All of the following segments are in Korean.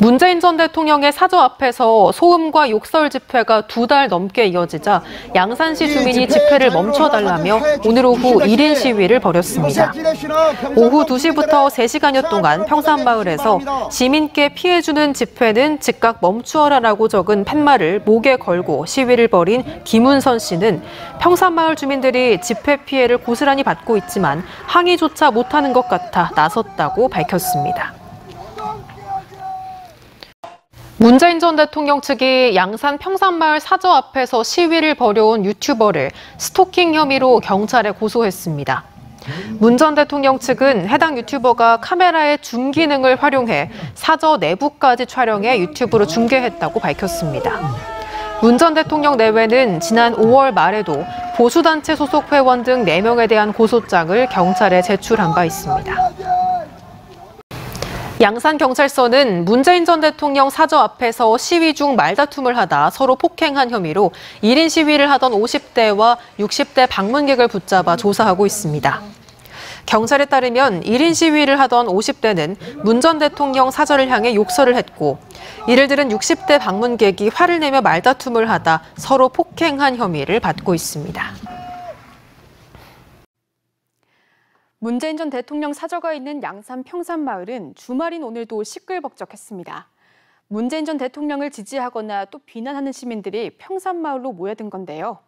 문재인 전 대통령의 사저 앞에서 소음과 욕설 집회가 두 달 넘게 이어지자 양산시 주민이 집회를 멈춰달라며 오늘 오후 1인 시위를 벌였습니다. 오후 2시부터 3시간여 동안 평산마을에서 시민께 피해주는 집회는 즉각 멈추어라라고 적은 팻말을 목에 걸고 시위를 벌인 김운선 씨는 평산마을 주민들이 집회 피해를 고스란히 받고 있지만 항의조차 못하는 것 같아 나섰다고 밝혔습니다. 문재인 전 대통령 측이 양산 평산마을 사저 앞에서 시위를 벌여온 유튜버를 스토킹 혐의로 경찰에 고소했습니다. 문 전 대통령 측은 해당 유튜버가 카메라의 줌 기능을 활용해 사저 내부까지 촬영해 유튜브로 중계했다고 밝혔습니다. 문 전 대통령 내외는 지난 5월 말에도 보수단체 소속 회원 등 4명에 대한 고소장을 경찰에 제출한 바 있습니다. 양산경찰서는 문재인 전 대통령 사저 앞에서 시위 중 말다툼을 하다 서로 폭행한 혐의로 1인 시위를 하던 50대와 60대 방문객을 붙잡아 조사하고 있습니다. 경찰에 따르면 1인 시위를 하던 50대는 문 전 대통령 사저를 향해 욕설을 했고 이를 들은 60대 방문객이 화를 내며 말다툼을 하다 서로 폭행한 혐의를 받고 있습니다. 문재인 전 대통령 사저가 있는 양산 평산마을은 주말인 오늘도 시끌벅적했습니다. 문재인 전 대통령을 지지하거나 또 비난하는 시민들이 평산마을로 모여든 건데요.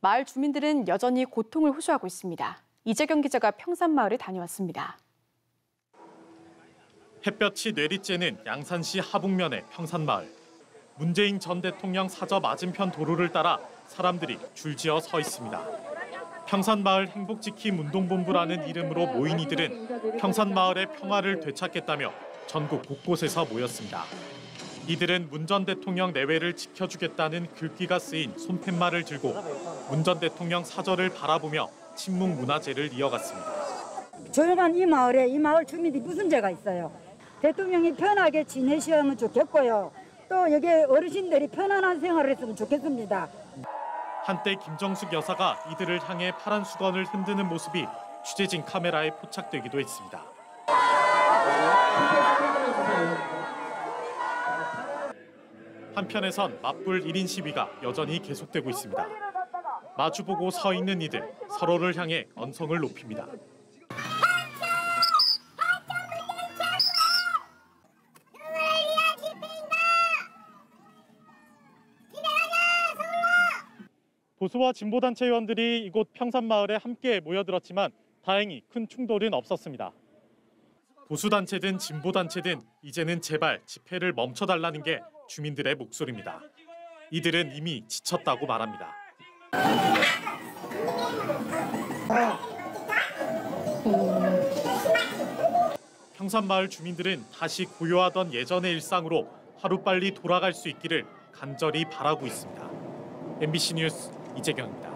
마을 주민들은 여전히 고통을 호소하고 있습니다. 이재경 기자가 평산마을에 다녀왔습니다. 햇볕이 내리쬐는 양산시 하북면의 평산마을. 문재인 전 대통령 사저 맞은편 도로를 따라 사람들이 줄지어 서 있습니다. 평산마을 행복지킴 운동본부라는 이름으로 모인 이들은 평산마을의 평화를 되찾겠다며 전국 곳곳에서 모였습니다. 이들은 문 전 대통령 내외를 지켜주겠다는 글귀가 쓰인 손팻말을 들고 문 전 대통령 사절을 바라보며 친묵 문화제를 이어갔습니다. 조용한 이 마을에 이 마을 주민들이 무슨 죄가 있어요? 대통령이 편하게 지내시면 좋겠고요. 또 여기 어르신들이 편안한 생활을 했으면 좋겠습니다. 한때 김정숙 여사가 이들을 향해 파란 수건을 흔드는 모습이 취재진 카메라에 포착되기도 했습니다. 한편에선 맞불 1인 시위가 여전히 계속되고 있습니다. 마주보고 서 있는 이들 서로를 향해 언성을 높입니다. 보수와 진보단체 의원들이 이곳 평산마을에 함께 모여들었지만 다행히 큰 충돌은 없었습니다. 보수단체든 진보단체든 이제는 제발 집회를 멈춰달라는 게 주민들의 목소리입니다. 이들은 이미 지쳤다고 말합니다. 평산마을 주민들은 다시 고요하던 예전의 일상으로 하루빨리 돌아갈 수 있기를 간절히 바라고 있습니다. MBC 뉴스 이재경입니다.